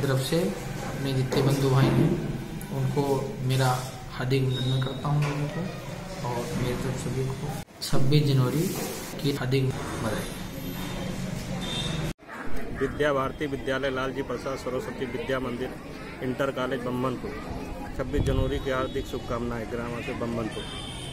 की तरफ़ से अपने जितने बंधु भाई हैं, उनको मेरा हार्दिक अभिनंदन करता हूँ लोगों को और मेरी तरफ़ सभी को छब्बीस जनवरी की हार्दिक बधाई। विद्या भारती विद्यालय लालजी प्रसाद सरस्वती विद्या मंदिर, इंटर कॉलेज बम्बनपुर। 26 जनवरी की हार्दिक शुभकामनाएँ, ग्रामा से बम्बनपुर।